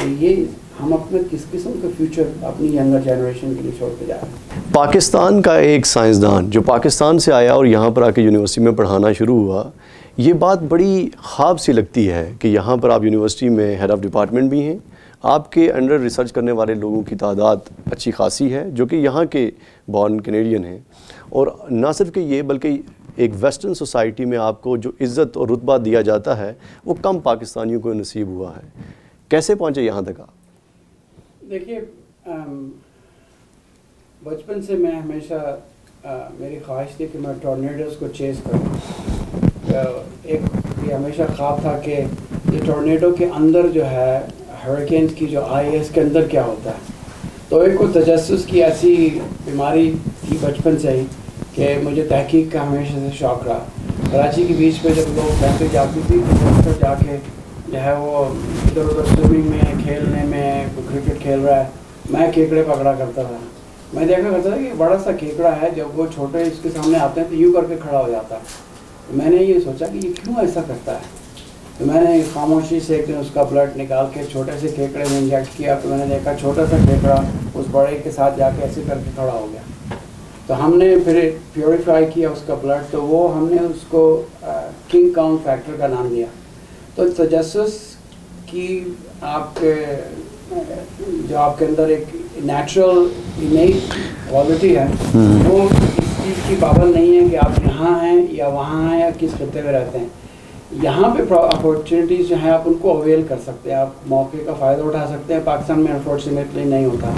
तो ये हम अपने किस किस्म का फ्यूचर अपनी यंगर जनरेशन के लिए छोड़ते जा रहे हैं। पाकिस्तान का एक साइंसदान जो पाकिस्तान से आया और यहाँ पर आके यूनिवर्सिटी में पढ़ाना शुरू हुआ, ये बात बड़ी ख्वाब सी लगती है कि यहाँ पर आप यूनिवर्सिटी में हेड ऑफ़ डिपार्टमेंट भी हैं। आपके अंडर रिसर्च करने वाले लोगों की तादाद अच्छी खासी है, जो कि यहाँ के बॉर्न कैनेडियन हैं। और ना सिर्फ़ कि ये, बल्कि एक वेस्टर्न सोसाइटी में आपको जो इज़्ज़त और रुतबा दिया जाता है, वो कम पाकिस्तानियों को नसीब हुआ है। कैसे पहुँचे यहाँ तक आप? देखिए बचपन से मैं हमेशा अ, मेरी ख्वाहिश थी कि मैं टॉर्नेडोज़ को चेज़ करूँ। एक ये हमेशा ख्वाब था कि ये टॉर्नेडो के अंदर जो है हरिकेन्स की जो आई है इसके अंदर क्या होता है। तो एक को तजस की ऐसी बीमारी थी बचपन से ही कि मुझे तहकीक का हमेशा से शौक़ रहा। कराची के बीच पे जब लोग बैठे जाती थी तो अक्सर जाके जो है वो इधर उधर स्विमिंग में खेलने में क्रिकेट खेल रहा है। मैं केकड़े पकड़ा करता था। मैं देखा करता था कि बड़ा सा केकड़ा है, जब वो छोटे इसके सामने आते हैं तो यूँ करके खड़ा हो जाता है। तो मैंने ये सोचा कि ये क्यों ऐसा करता है? तो मैंने खामोशी से एक दिन उसका ब्लड निकाल के छोटे से केकड़े में इंजेक्ट किया तो मैंने देखा छोटा सा केकड़ा उस बड़े के साथ जाके ऐसे करके खड़ा हो गया। तो हमने फिर प्योरीफाई किया उसका ब्लड तो वो हमने उसको किंग काउंट फैक्टर का नाम दिया। तो तजस की आपके जो आपके अंदर एक नेचुरल इमेज क्वालिटी है, वो इस चीज़ की पाबंद नहीं है कि आप यहाँ हैं या वहाँ हैं या किस खत्ते में रहते हैं। यहाँ पे अपॉर्चुनिटीज़ जो हैं, आप उनको अवेल कर सकते हैं। आप मौके का फ़ायदा उठा सकते हैं। पाकिस्तान में अनफॉर्चुनेटली नहीं होता।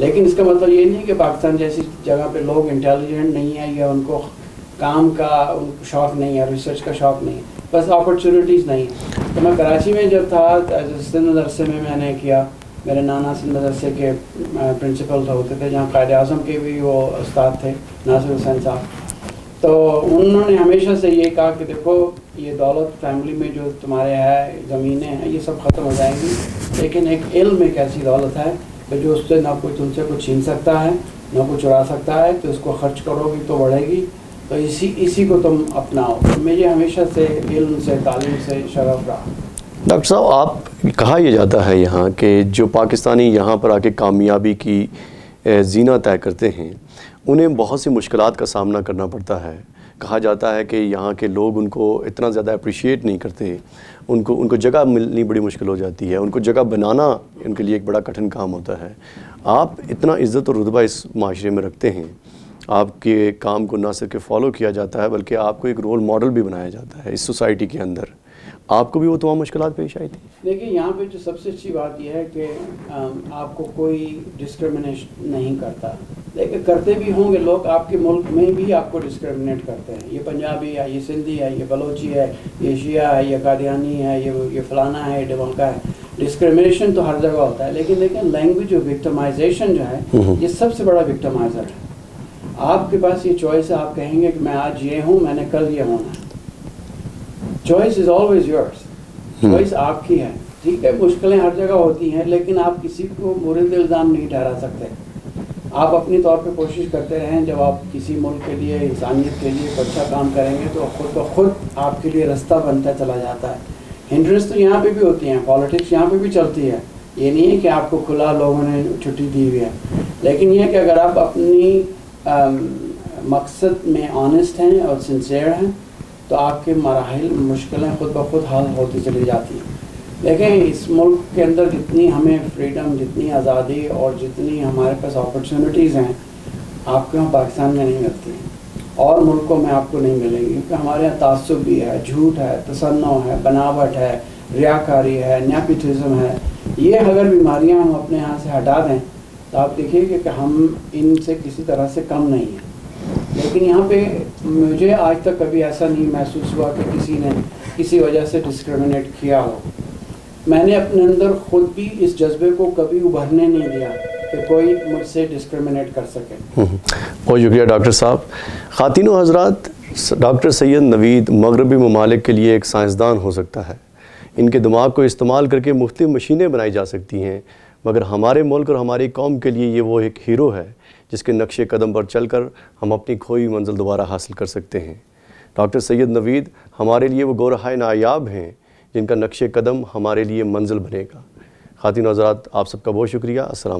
लेकिन इसका मतलब ये नहीं कि पाकिस्तान जैसी जगह पे लोग इंटेलिजेंट नहीं है या उनको काम का शौक़ नहीं है रिसर्च का शौक़ नहीं है। बस अपॉर्चुनिटीज़ नहीं है। तो मैं कराची में जब था मदरसे में मैंने किया मेरे नाना सिंध मदरसे के प्रिंसिपल होते थे, जहाँ कायद अज़म के भी वो उस्ताद थे, नासिर हुसैन साहब। तो उन्होंने हमेशा से ये कहा कि देखो, ये दौलत फैमिली में जो तुम्हारे है, ज़मीनें हैं, ये सब ख़त्म हो जाएँगी। लेकिन एक इल्म एक ऐसी दौलत है कि जो उससे ना कोई तुमसे कुछ छीन सकता है, ना कुछ चुरा सकता है तो उसको खर्च करोगी तो बढ़ेगी। तो इसी इसी को तुम अपनाओ। तो मुझे हमेशा से इल्म से, तालीम से शरफ रहा। डॉक्टर साहब, आप कहा यह जाता है यहाँ कि जो पाकिस्तानी यहाँ पर आके कामयाबी की जीना तय करते हैं, उन्हें बहुत सी मुश्किल का सामना करना पड़ता है। कहा जाता है कि यहाँ के लोग उनको इतना ज़्यादा अप्रिशिएट नहीं करते, उनको उनको जगह मिलनी बड़ी मुश्किल हो जाती है, उनको जगह बनाना उनके लिए एक बड़ा कठिन काम होता है। आप इतना इज़्ज़त और रुतबा इस माशरे में रखते हैं, आपके काम को ना सिर्फ़ फॉलो किया जाता है, बल्कि आपको एक रोल मॉडल भी बनाया जाता है इस सोसाइटी के अंदर। आपको भी वो तमाम मुश्किल पेश आई थी। देखिए यहाँ पे जो सबसे अच्छी बात यह है कि आपको कोई डिस्क्रिमिनेशन नहीं करता। लेकिन करते भी होंगे लोग आपके मुल्क में भी आपको डिस्क्रिमिनेट करते हैं। ये पंजाबी है ये सिंधी है ये बलोची है ये शिया है ये कादियानी है ये ये फलाना है ये डबंका है। डिस्क्रिमिनेशन तो हर जगह होता है लेकिन देखिए लैंग्वेज और विक्टमाइजेशन जो है ये सबसे बड़ा विक्टमाइजर है। आपके पास ये चॉइस है आप कहेंगे कि मैं आज ये हूँ मैंने कल ये होना है। Choice is always yours choice आपकी है। ठीक है मुश्किलें हर जगह होती हैं लेकिन आप किसी को मुरद इल्ज़ाम नहीं ठहरा सकते। आप अपनी तौर पे कोशिश करते रहें जब आप किसी मुल्क के लिए इंसानियत के लिए अच्छा काम करेंगे तो खुद ब खुद आपके लिए रास्ता बनता चला जाता है। हिंड्रेंस तो यहाँ पे भी होती हैं पॉलिटिक्स यहाँ पे भी चलती है। ये नहीं है कि आपको खुला लोगों ने छुट्टी दी हुई है। लेकिन यह कि अगर आप अपनी मकसद में ऑनेस्ट हैं और सिंसेयर हैं तो आपके मराहल मुश्किलें खुद ब खुद हल होती चली जाती हैं। देखें इस मुल्क के अंदर जितनी हमें फ्रीडम जितनी आज़ादी और जितनी हमारे पास अपॉर्चुनिटीज़ हैं, आपके यहाँ पाकिस्तान में नहीं मिलती हैं। और मुल्कों में आपको नहीं मिलेंगी, क्योंकि हमारे यहाँ तासुब भी है, झूठ है, तसन्नो है, बनावट है, रियाकारी है न्यापिटिज़म है। ये अगर बीमारियाँ हम अपने यहाँ से हटा दें तो आप देखिए कि हम इनसे किसी तरह से कम नहीं हैं। लेकिन यहाँ पे मुझे आज तक कभी ऐसा नहीं महसूस हुआ कि किसी ने किसी वजह से डिस्क्रिमिनेट किया हो। मैंने अपने अंदर खुद भी इस जज्बे को कभी उभरने नहीं दिया कि कोई मुझसे डिस्क्रिमिनेट कर सके। बहुत शुक्रिया डॉक्टर साहब। ख़ातिन हजरात डॉक्टर सैयद नवीद मगरबी ममालिक के लिए एक साइंसदान हो सकता है। इनके दिमाग को इस्तेमाल करके मुख्तु मशीनें बनाई जा सकती हैं, मगर हमारे मुल्क और हमारी कौम के लिए ये वो एक हीरो है। जिसके नक्शे कदम पर चलकर हम अपनी खोई मंजिल दोबारा हासिल कर सकते हैं। डॉक्टर सैयद नवीद हमारे लिए वो गोरहाय नायाब हैं, जिनका नक्शे कदम हमारे लिए मंजिल बनेगा। खातिन हजरात, आप सबका बहुत शुक्रिया। असल